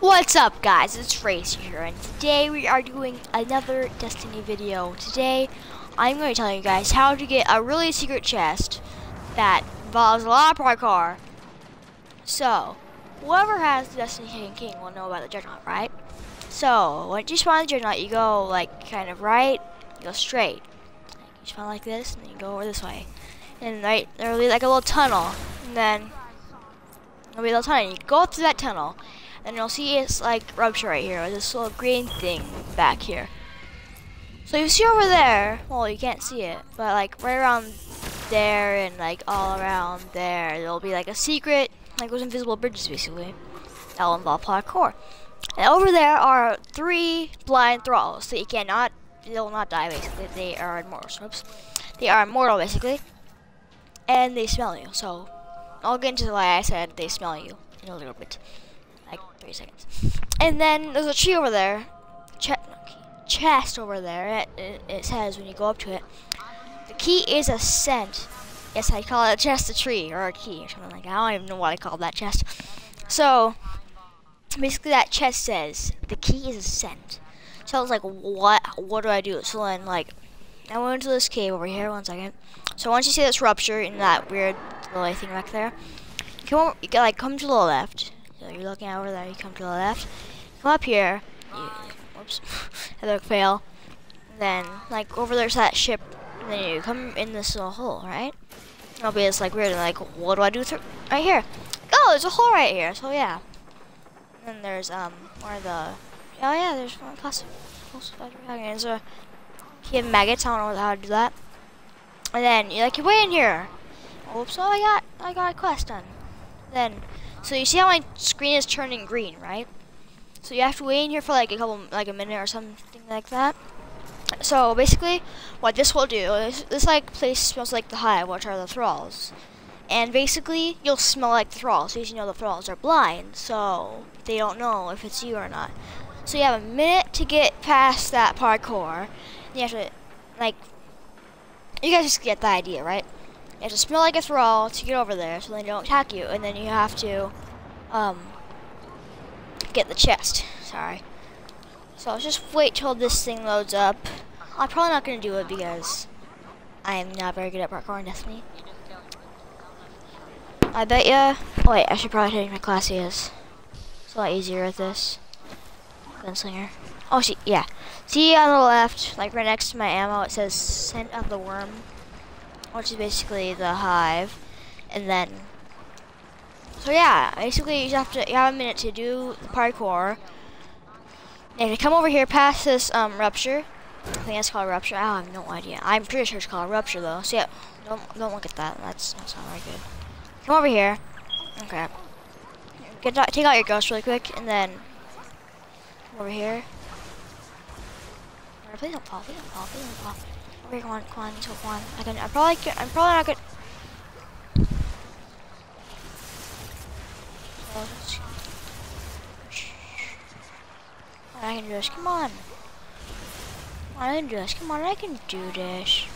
What's up guys, it's Race here and today we are doing another Destiny video. Today I'm going to tell you guys how to get a really secret chest that involves a lot of parkour. So, whoever has the Destiny King King will know about the Juggernaut, right? So, once you spawn the Juggernaut, you go like kind of right, you go straight. You spawn like this and then you go over this way. And right, there'll be like a little tunnel and then there'll be a little tunnel. and You go through that tunnel and you'll see it's like rupture right here with this little green thing back here. So you see over there, well you can't see it, but like right around there and like all around there, there'll be like a secret, like those invisible bridges basically. That'll involve parkour. And over there are three blind thralls, so you cannot, they'll not die basically. They are immortal. Oops. They are immortal basically, and they smell you. So I'll get into why I said they smell you in a little bit like three seconds. And then there's a tree over there, Ch chest over there. It, it, it, says when you go up to it, the key is a scent. Yes, I call it a chest a tree or a key or something like that. I don't even know what I call that chest. So basically, that chest says the key is a scent. So I was like, what? What do I do? So then, like, I went into this cave over here. One second. So once you see this rupture in that weird little thing back there, come you can like come to the left so you're looking over there, you come to the left, come up here, you, whoops, I fail. Then, like, over there's that ship, and then you come in this little hole, right? It'll be this, like, weird, like, what do I do right here? Oh, there's a hole right here, so yeah. And then there's, um, where the, oh yeah, there's one class, there's a of maggots, I don't know how to do that. And then, you're like, you're way in here. Oops, oh, I got, I got a quest done. Then, so you see how my screen is turning green, right? So you have to wait in here for like a couple, like a minute or something like that. So basically, what this will do is this like place smells like the hive, which are the thralls. And basically, you'll smell like the thralls, so you know the thralls are blind, so they don't know if it's you or not. So you have a minute to get past that parkour. You have to, like, you guys just get the idea, right? You have to smell like a thrall to get over there so they don't attack you. And then you have to um, get the chest. Sorry. So I'll just wait till this thing loads up. I'm probably not going to do it because I am not very good at parkour in Destiny. I bet ya. Oh, wait, I should probably take my class is. It's a lot easier at this. Gunslinger. Oh, see, yeah. See on the left, like right next to my ammo, it says Scent of the Worm which is basically the hive, and then so yeah, basically you have to you have a minute to do the parkour. And to come over here past this um, rupture, I think that's called rupture. I have no idea. I'm pretty sure it's called rupture though. So yeah, don't don't look at that. That's that's not very good. Come over here. Okay. Get take out your ghost really quick, and then over here. Please don't fall. Please don't fall. Please don't fall. Wait, come on, come on, so come on. I can, I probably can, I'm probably not good. I can do this, come on. I can do this, come on, I can do this.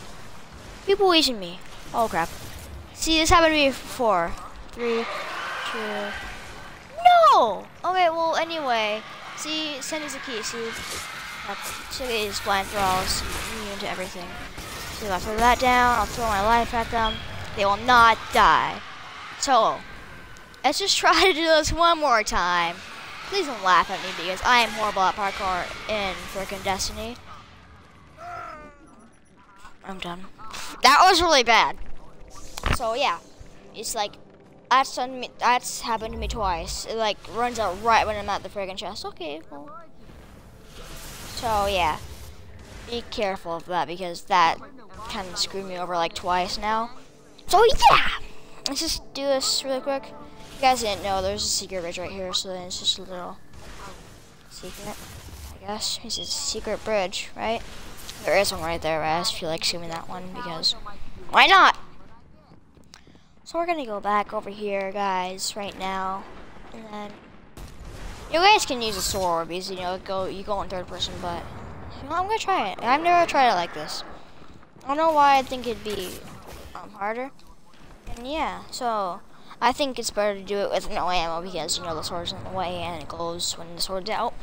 People wasting me. Oh crap. See, this happened to me before. Three, two, no! Okay, well, anyway. See, send us a key, see? So these blind thralls immune to everything. So I'll throw that down, I'll throw my life at them. They will not die. So, let's just try to do this one more time. Please don't laugh at me because I am horrible at parkour in freaking Destiny. I'm done. That was really bad. So yeah, it's like that's me, that's happened to me twice. It like runs out right when I'm at the friggin' chest. Okay, well. So yeah, be careful of that because that kind of screwed me over like twice now. So yeah, let's just do this really quick. You guys didn't know there's a secret bridge right here, so then it's just a little secret, I guess. It's a secret bridge, right? There is one right there, but I just feel like assuming that one because why not? So we're gonna go back over here, guys, right now, and then you guys can use a sword because you know go you go in third person, but I'm gonna try it. I've never tried it like this. I don't know why I think it'd be um, harder. And yeah, so I think it's better to do it with no ammo because you know the sword's in the way and it glows when the sword's out.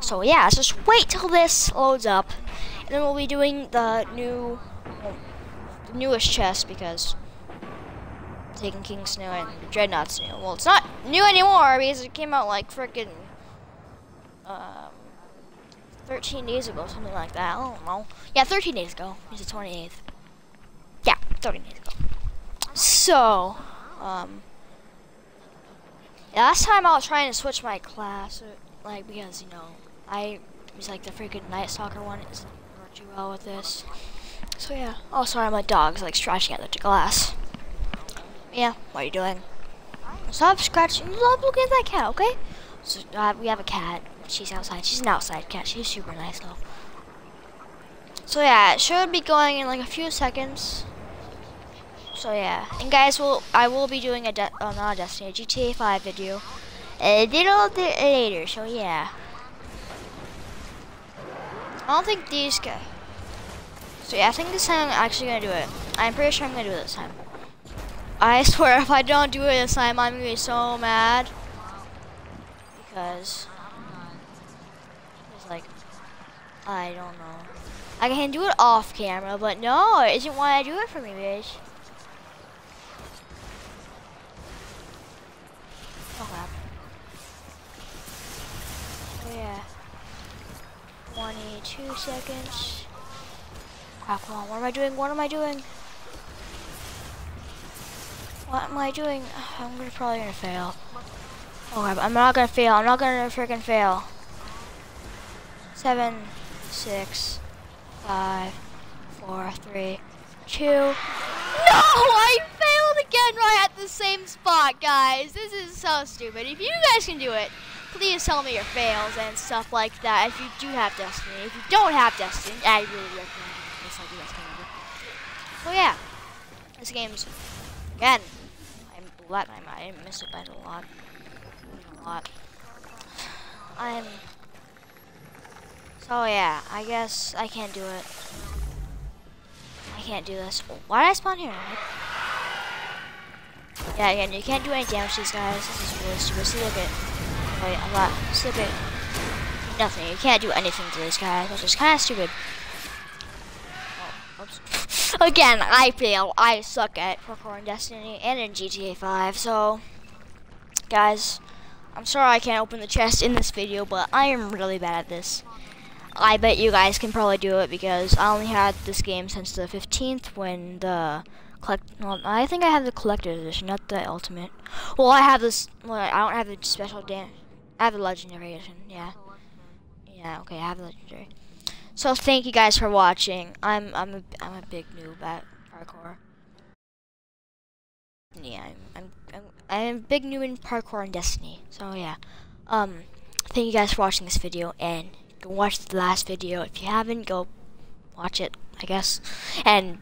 So yeah, let's just wait till this loads up, and then we'll be doing the new, well, the newest chest because Taken King's new and Dreadnaught's new. Well, it's not new anymore because it came out like freaking um, 13 days ago, something like that. I don't know. Yeah, 13 days ago. It's the 28th. Yeah, 13 days ago. So, um, last time I was trying to switch my class, uh, like, because, you know, I was like the freaking Night Stalker one. It doesn't work too well with this. So, yeah. Oh, sorry, my dog's, like, scratching at the glass. Yeah, what are you doing? Stop scratching. Stop looking at that cat, okay? So, uh, we have a cat. She's outside. She's an outside cat. She's super nice, though. So, yeah, it should be going in, like, a few seconds. So yeah, and guys, will I will be doing a de oh, not a Destiny, a GTA 5 video a little bit later. So yeah, I don't think these guys. So yeah, I think this time I'm actually gonna do it. I'm pretty sure I'm gonna do it this time. I swear, if I don't do it this time, I'm gonna be so mad because like I don't know. I can do it off camera, but no, it isn't why I do it for me, bitch. Oh crap. Oh yeah. 22 seconds. Crap, come on. What am I doing? What am I doing? What am I doing? I'm gonna probably gonna fail. Oh crap, I'm not gonna fail. I'm not gonna freaking fail. Seven, six, five, four, three, two. No! I failed again right at the same spot, guys. This is so stupid. If you guys can do it, please tell me your fails and stuff like that if you do have Destiny. If you don't have Destiny, I really recommend this like you. Oh, so yeah, this game's, again, I'm glad I miss it by a lot. A lot. I'm, so yeah, I guess I can't do it. I can't do this. Why did I spawn here? Yeah, again, you can't do any damage to these guys. This is really stupid. See, look at. Wait, a lot. See, look at. Nothing. You can't do anything to these guys, which is kind of stupid. Oh, oops. again, I fail. I suck at parkour in Destiny and in GTA 5, so. Guys, I'm sorry I can't open the chest in this video, but I am really bad at this. I bet you guys can probably do it because I only had this game since the 15th when the collect. Well, I think I have the collector's edition, not the ultimate. Well, I have this. Well, I don't have the special Dan. I have the legendary edition. Yeah. Yeah. Okay, I have the legendary. So thank you guys for watching. I'm I'm a I'm a big noob at parkour. Yeah, I'm I'm I'm, I'm a big noob in parkour and Destiny. So yeah. Um, thank you guys for watching this video and go watch the last video. If you haven't, go watch it. I guess. And